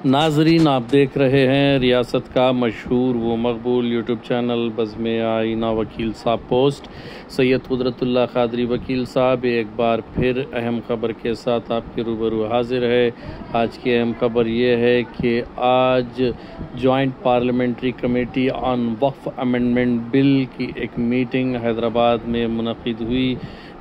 नाजरीन, आप देख रहे हैं रियासत का मशहूर व मकबूल यूट्यूब चैनल बज़म आइना वकील साहब पोस्ट। सैयद कुदरतुल्ला खादरी वकील साहब, एक बार फिर अहम खबर के साथ आपके रूबरू हाजिर है। आज की अहम खबर ये है कि आज joint parliamentary committee on Waqf amendment bill की एक मीटिंग हैदराबाद में मनद हुई,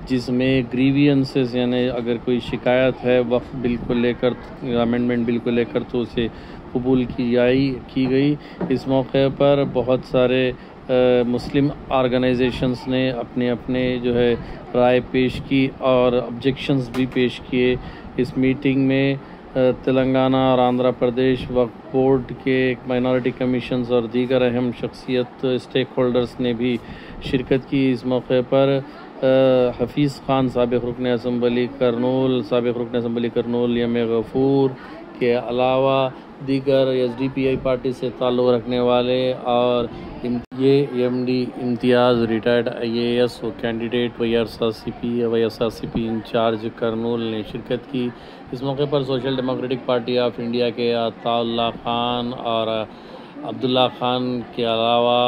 जिसमें ग्रीवियंसेस यानी अगर कोई शिकायत है वक्त बिल को लेकर अमेंडमेंट बिल को लेकर तो उसे कबूल की आई, की गई। इस मौके पर बहुत सारे मुस्लिम ऑर्गेनाइजेशंस ने अपने अपने जो है राय पेश की और ऑब्जेक्शंस भी पेश किए। इस मीटिंग में तेलंगाना और आंध्र प्रदेश वक्फ बोर्ड के माइनॉरिटी कमीशंस और दीगर अहम शख्सियत स्टेक होल्डर्स ने भी शिरकत की। इस मौके पर हफीज़ ख़ान, सबक रुकन असम्बली करनूल, सबक रुकन असम्बली करनूल यम गफूर के अलावा दीगर S D P I party से ताल्लुक़ रखने वाले और ये M D Imtiaz retired I A S व candidate Y R C P Y S R C P incharge Kurnool ने शिरकत की। इस मौके पर social democratic party of India के अताउल्ला ख़ान और अब्दुल्ला ख़ान के अलावा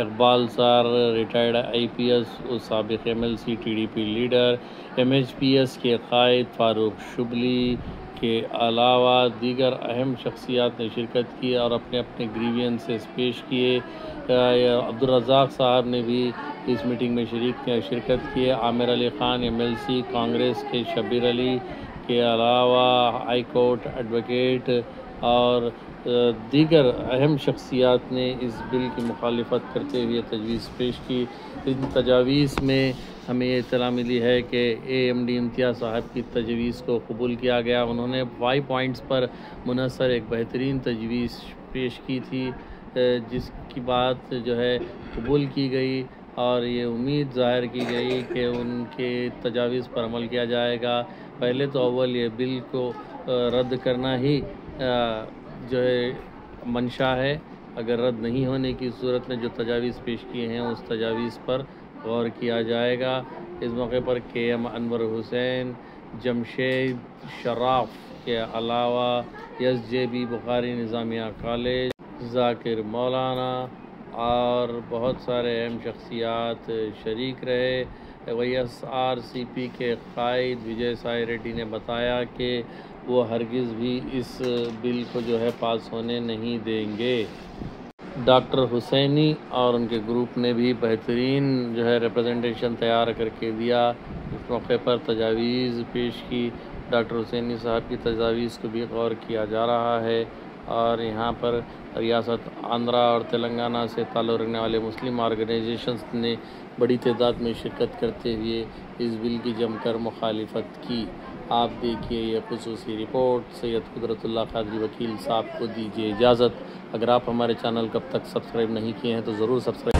इकबाल सर रिटायर्ड आईपीएस सबक M L C T D P leader M H P S के कायद फ़ारूक शुबली के अलावा दीगर अहम शख्सियात ने शिरकत की और अपने अपने ग्रीवियंसेस पेश किए। अब्दुलरज़ाक साहब ने भी इस मीटिंग में शरीक शिरकत किए Aamir Ali Khan, M L C, Congress के शबीर अली के अलावा हाई कोर्ट एडवोकेट और दीगर अहम शख्सियात ने इस बिल की मुखालफत करते हुए तजवीज़ पेश की। इन तजावीज़ में हमें ये इतला मिली है कि ए एम डी इम्तियाज़ साहब की तजवीज़ को कबूल किया गया। उन्होंने फाइव पॉइंट्स पर मुनसर एक बेहतरीन तजवीज़ पेश की थी जिसकी बात जो है कबूल की गई और ये उम्मीद ज़ाहिर की गई कि उनके तजावीज़ पर अमल किया जाएगा। पहले तो अव्वल ये बिल को रद्द करना ही जो है, मंशा है। अगर रद्द नहीं होने की सूरत में जो तजावीज़ पेश किए हैं, उस तजावीज़ पर गौर किया जाएगा। इस मौके पर के एम अनवर हुसैन, जमशेद शराफ के अलावा S J B Bukhari Nizamia college, Zakir Maulana और बहुत सारे अहम शख्सियात शरीक रहे। वही एस आर सी पी के कायद विजय साई रेड्डी ने बताया कि वो हरगिज़ भी इस बिल को जो है पास होने नहीं देंगे। डॉक्टर हुसैनी और उनके ग्रुप ने भी बेहतरीन जो है रिप्रेजेंटेशन तैयार करके दिया। इस मौके पर तजावीज़ पेश की। डॉक्टर हुसैनी साहब की तजावीज़ को भी गौर किया जा रहा है। और यहाँ पर रियासत आंध्रा और तेलंगाना से ताल्लुक़ रखने वाले मुस्लिम ऑर्गेनाइजेशंस ने बड़ी तादाद में शिरकत करते हुए इस बिल की जमकर मुखालफत की। आप देखिए यह खसूस रिपोर्ट, सैयद कुदरतुल्ला खादरी वकील साहब को दीजिए इजाज़त। अगर आप हमारे चैनल कब तक सब्सक्राइब नहीं किए हैं तो ज़रूर सब्सक्राइब